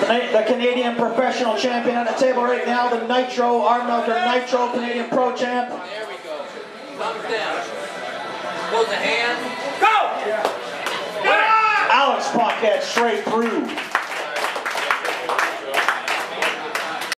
The, the Canadian professional champion on the table right now, the Nitro, arm melter Nitro Canadian Pro Champ. There we go. Thumbs down. Close the hand. Go! Alex Paquette straight through.